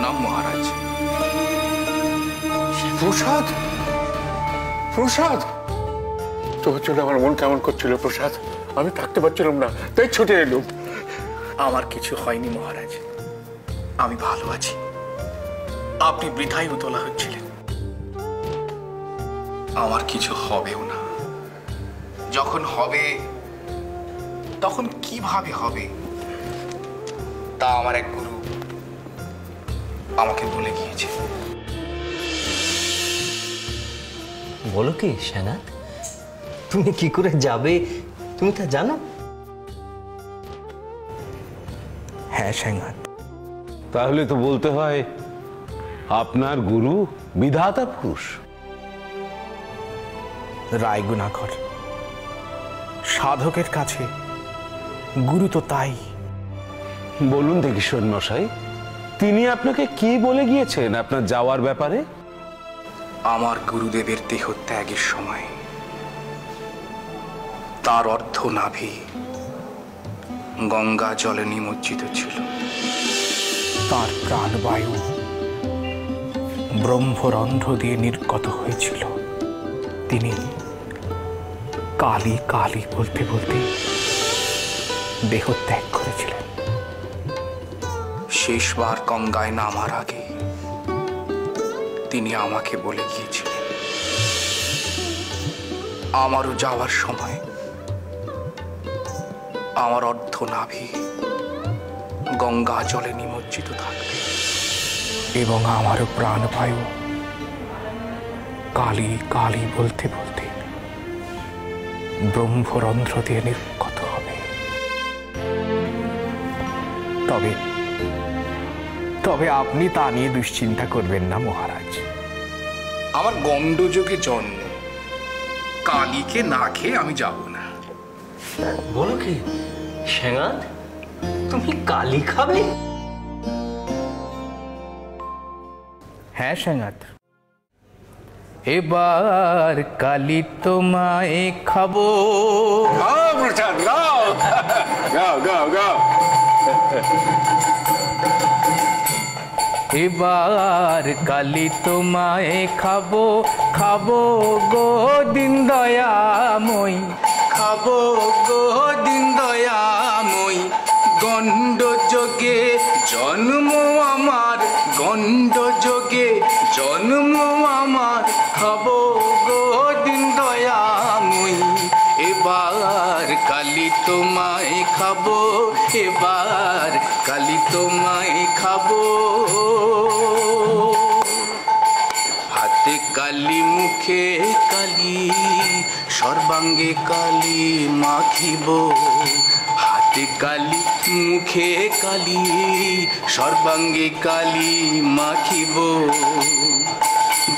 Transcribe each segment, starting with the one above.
প্রণাম মহারাজ। প্রসাদ? প্রসাদ? তোমার জন্য আমার মন কেমন করছিল প্রসাদ? আমি থাকতে পারছিলাম না তাই ছুটে এলুম। আমার কিছু হয়নি মহারাজ। আমি ভালো আছি। আপনি বৃথাই উতলা হচ্ছিলেন। আমার কিছু হবেও না। যখন হবে তখন কীভাবে হবে? তা আমার এক গুরু আমাকে বলে গিয়েছে। বলো কি সেনাথ তুমি কি করে যাবে? তুমি তা জানো? হ্যাঁ স্যাঙ্গাত তাহলে তো বলতে হয় আপনার গুরু বিধাতা পুরুষ। রায়গুণাকর সাধকের কাছে গুরু তো তাই। বলুন দেখি মশাই তিনি আপনাকে কি বলে গিয়েছেন আপনার যাওয়ার ব্যাপারে? আমার গুরুদেবের দেহ ত্যাগের সময় তার অর্ধ নাভি গঙ্গা জলে নিমজ্জিত ছিল। তার প্রাণবায়ু ব্রহ্মরন্ধ্র দিয়ে নির্গত হয়েছিল। তিনি কালী কালী বলতে বলতে দেহ ত্যাগ করেছিলেন। শেষবার গঙ্গায় নামার আগে। তিনি আমাকে বলে গিয়েছিলেন, আমারও যাওয়ার সময় আমার অর্ধ নাভি গঙ্গা জলে নিমজ্জিত থাকবে এবং আমারও প্রাণবায়ু কালি কালি বলতে বলতে ব্রহ্মরন্ধ্র দিয়ে নির্গত হবে। তবে তবে আপনি তা নিয়ে দুশ্চিন্তা করবেন না মহারাজ। আমার গণ্ডযোগে জন্ম। কালীকে না খেয়ে আমি যাব না। বলো কি তুমি কালি খাবে? হ্যাঁ সাঙ্গাত এবার কালি তোমায় খাব। গাও গাও গাও গাও এবার কালি তোমায় খাব খাব গো দিন দয়াময়। খাব গো দিন দয়াময়। গণ্ড যোগে জন্ম আমার গণ্ড যোগে জন্ম আমার। খাব গো দিন দয়াময়। এবার কালি তোমায় খাব, এবার কালি তোমায় খাব। কালি মুখে কালি, সর্বাঙ্গে কালি মাখিব। হাতে কালি, মুখে কালি, সর্বাঙ্গে কালি মাখিব।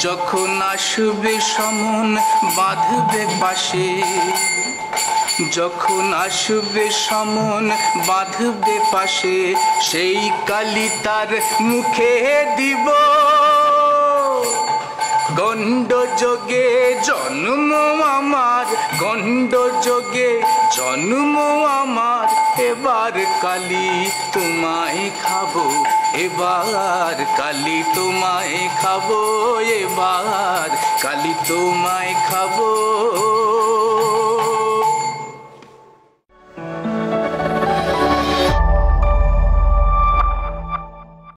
যখন আসবে সমন, বাঁধবে পাশে। যখন আসবে সমন, বাঁধবে পাশে, সেই কালি তার মুখে দিব। গণ্ড যোগে জন্ম আমার, গণ্ড যোগে জন্ম আমার। এবার কালি তোমায় খাব, এবার কালি তোমায় খাব, এবার কালি তোমায় খাব।